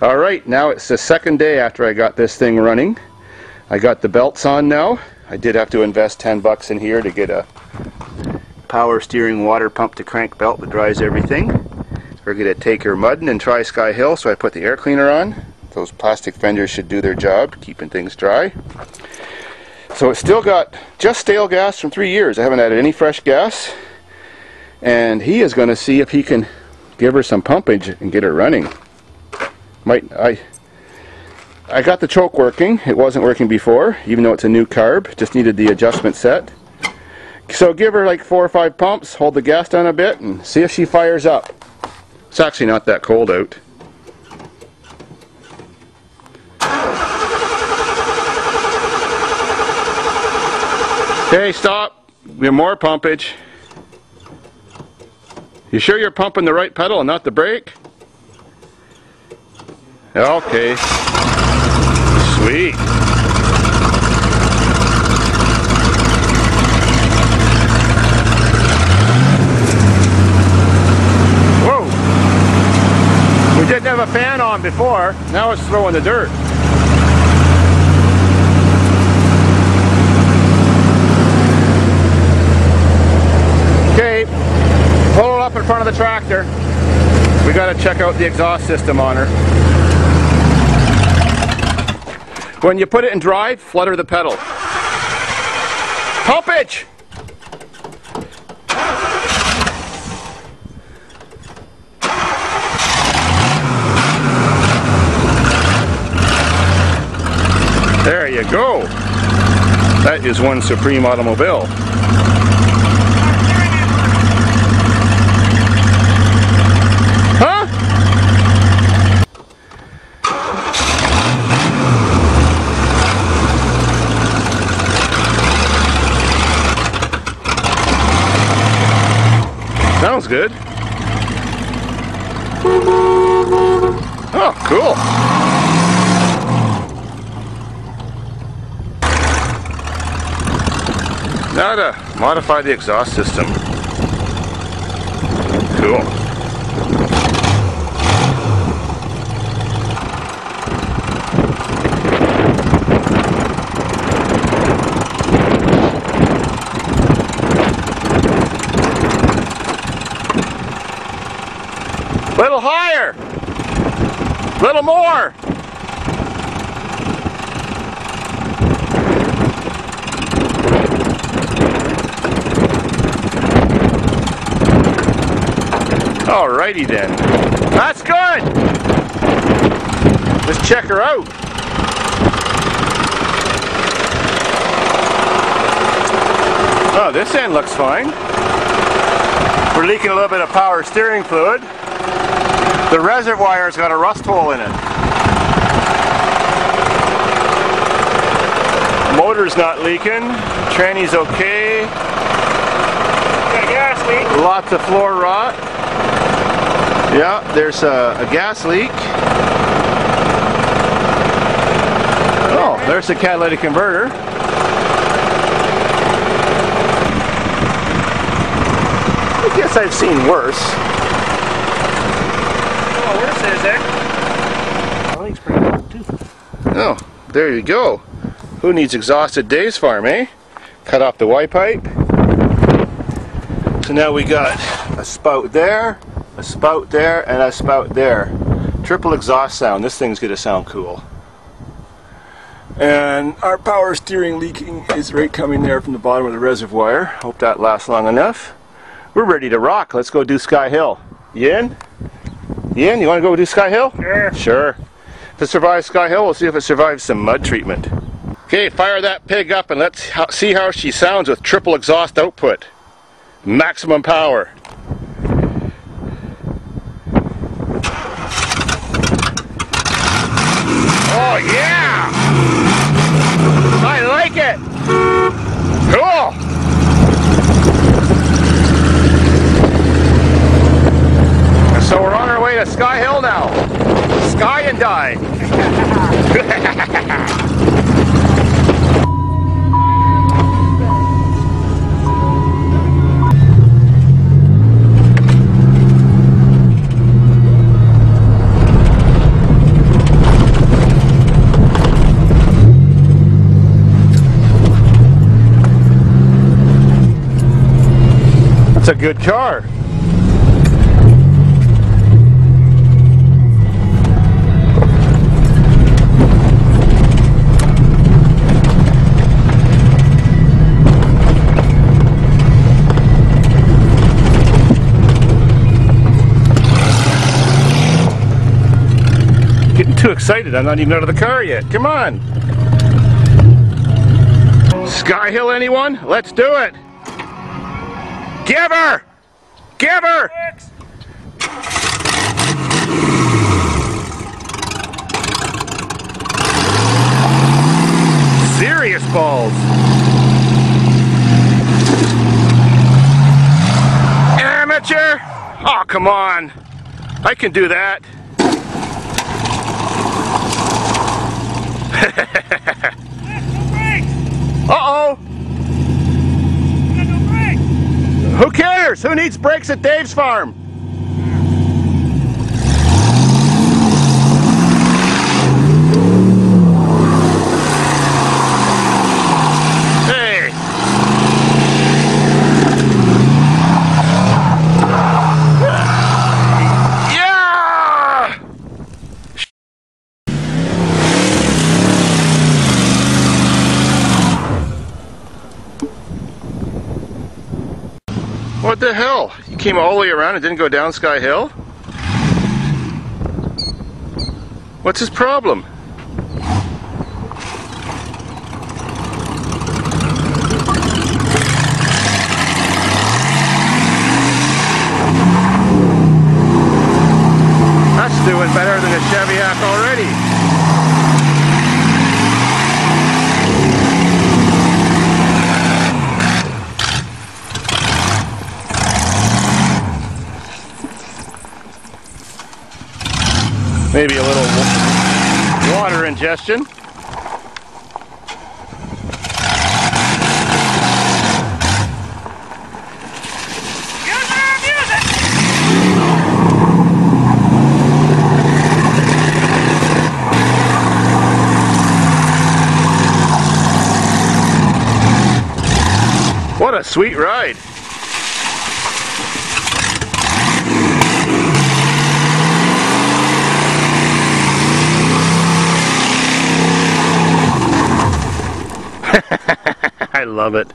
Alright, now it's the second day after I got this thing running. I got the belts on now. I did have to invest 10 bucks in here to get a power steering water pump to crank belt that dries everything. We're going to take her mudding and try Sky Hill, so I put the air cleaner on. Those plastic fenders should do their job, keeping things dry. So it's still got just stale gas from three years. I haven't added any fresh gas. And he is going to see if he can give her some pumpage and get her running might I I got the choke working. It wasn't working before, even though it's a new carb. Just needed the adjustment set. So give her like four or five pumps, hold the gas down a bit, and see if she fires up. It's actually not that cold out. Hey, stop. We have more pumpage. You sure you're pumping the right pedal and not the brake? Okay. Sweet. Whoa. We didn't have a fan on before. Now it's throwing the dirt. Okay. Pull it up in front of the tractor. We got to check out the exhaust system on her. When you put it in drive, flutter the pedal. Pumpage! There you go. That is one supreme automobile. Sounds good. Oh, cool. Now to modify the exhaust system. Cool. Little higher. Little more. Alrighty then. That's good. Let's check her out. Oh, this end looks fine. We're leaking a little bit of power steering fluid. The reservoir's got a rust hole in it. Motor's not leaking. Tranny's okay. Got a gas leak. Lots of floor rot. Yeah, there's a, a gas leak. Oh, there's the catalytic converter. I guess I've seen worse. Oh, there you go. Who needs exhausted Dave's farm, eh? Cut off the Y pipe. So now we got a spout there, a spout there, and a spout there. Triple exhaust sound. This thing's gonna sound cool. And our power steering leaking is right coming there from the bottom of the reservoir. Hope that lasts long enough. We're ready to rock. Let's go do Sky Hill. You in? Ian, you want to go do Sky Hill? Sure. Sure. If it survives Sky Hill, we'll see if it survives some mud treatment. Okay, fire that pig up and let's see how she sounds with triple exhaust output. Maximum power. Sky Hill now. Sky and die. That's a good car. Getting too excited. I'm not even out of the car yet. Come on. Sky Hill, anyone? Let's do it. Give her! Give her! Serious balls. Amateur? Oh, come on. I can do that. Who? Needs brakes at Dave's farm? Hey. Yeah! What the hell? You came all the way around and didn't go down Sky Hill? What's his problem? Maybe a little water ingestion. What a sweet ride. I love it.